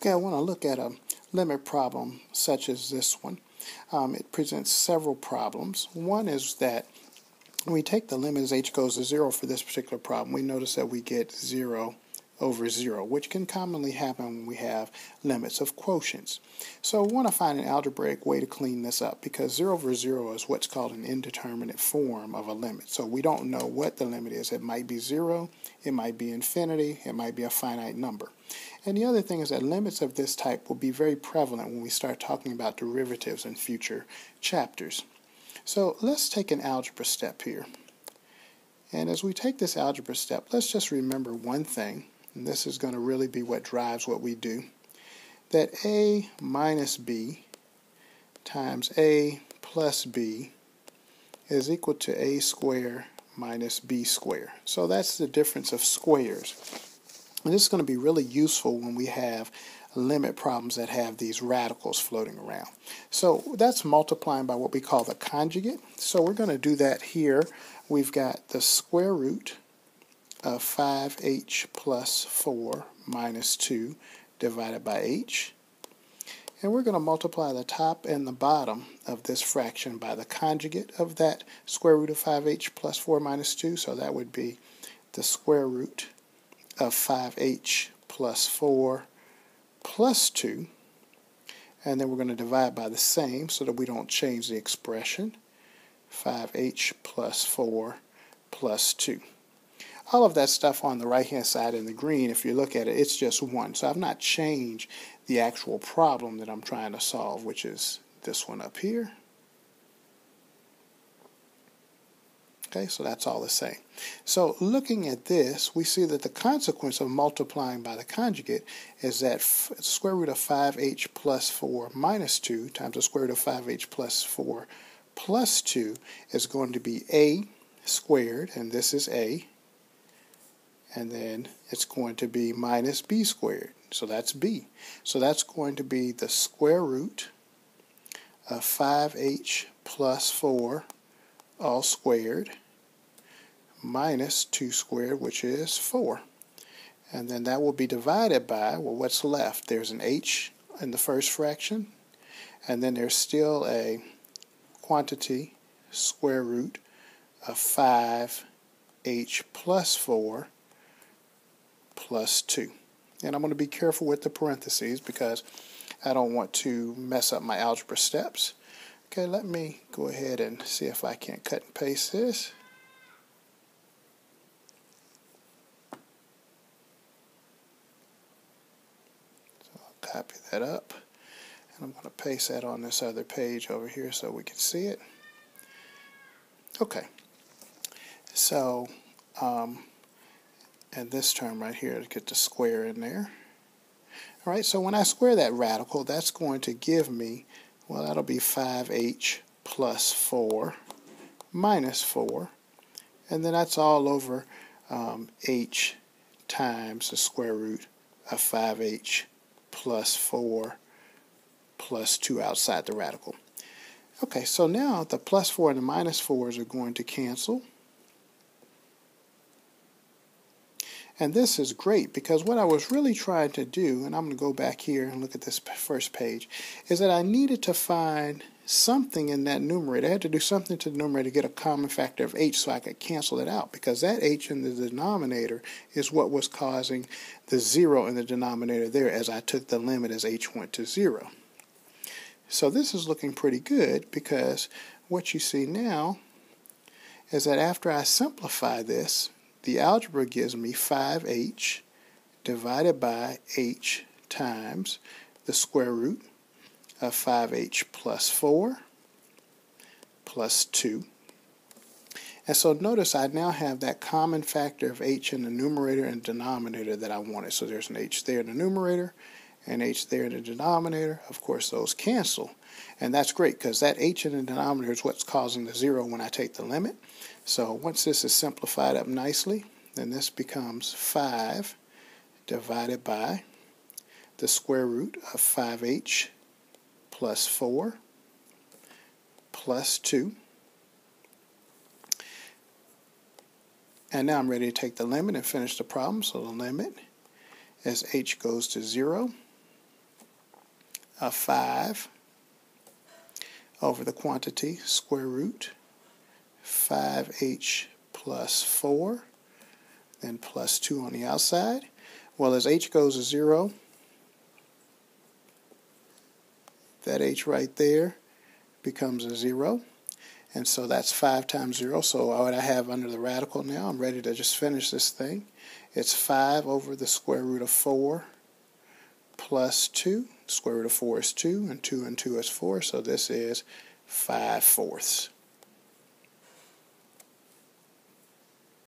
Okay, I want to look at a limit problem such as this one. Um, it presents several problems. One is that when we take the limit as h goes to 0 for this particular problem, we notice that we get 0 over 0, which can commonly happen when we have limits of quotients. So we want to find an algebraic way to clean this up because 0 over 0 is what's called an indeterminate form of a limit. So we don't know what the limit is. It might be 0, it might be infinity, it might be a finite number. And the other thing is that limits of this type will be very prevalent when we start talking about derivatives in future chapters. So let's take an algebra step here. And as we take this algebra step, let's just remember one thing, and this is going to really be what drives what we do, that a minus b times a plus b is equal to a squared minus b squared. So that's the difference of squares. And this is going to be really useful when we have limit problems that have these radicals floating around. So that's multiplying by what we call the conjugate. So we're going to do that here. We've got the square root Uh, of 5h plus 4 minus 2 divided by h. And we're going to multiply the top and the bottom of this fraction by the conjugate of that square root of 5h plus 4 minus 2. So that would be the square root of 5h plus 4 plus 2. And then we're going to divide by the same so that we don't change the expression. 5h plus 4 plus 2. All of that stuff on the right hand side in the green, if you look at it, it's just 1. So I've not changed the actual problem that I'm trying to solve, which is this one up here. Okay, so that's all the same. So looking at this, we see that the consequence of multiplying by the conjugate is that square root of 5h plus 4 minus 2 times the square root of 5h plus 4 plus 2 is going to be a squared, and this is a, and then it's going to be minus b squared. So that's b. So that's going to be the square root of 5h plus 4 all squared minus 2 squared, which is 4. And then that will be divided by, well, what's left? There's an h in the first fraction, and then there's still a quantity square root of 5h plus 4 plus 2. And I'm going to be careful with the parentheses because I don't want to mess up my algebra steps. Okay, let me go ahead and see if I can't cut and paste this. So I'll copy that up. And I'm going to paste that on this other page over here so we can see it. Okay. So, um, and this term right here to get the square in there. All right, so when I square that radical, that's going to give me, well, that'll be 5h plus 4 minus 4. And then that's all over um, h times the square root of 5h plus 4 plus 2 outside the radical. Okay, so now the plus 4 and the minus 4s are going to cancel. And this is great because what I was really trying to do, and I'm going to go back here and look at this first page, is that I needed to find something in that numerator. I had to do something to the numerator to get a common factor of h so I could cancel it out because that h in the denominator is what was causing the 0 in the denominator there as I took the limit as h went to 0. So this is looking pretty good because what you see now is that after I simplify this, the algebra gives me 5h divided by h times the square root of 5h plus 4 plus 2. And so notice I now have that common factor of h in the numerator and denominator that I wanted. So there's an h there in the numerator and h there in the denominator. Of course, those cancel. And that's great because that h in the denominator is what's causing the 0 when I take the limit. So once this is simplified up nicely, then this becomes 5 divided by the square root of 5h plus 4 plus 2. And now I'm ready to take the limit and finish the problem. So the limit as h goes to 0 of 5 over the quantity square root 5h plus 4, then plus 2 on the outside. Well, as h goes to 0, that h right there becomes a 0. And so that's 5 times 0. So what I have under the radical now, I'm ready to just finish this thing. It's 5 over the square root of 4 plus 2. Square root of 4 is 2, and 2 and 2 is 4. So this is 5 fourths.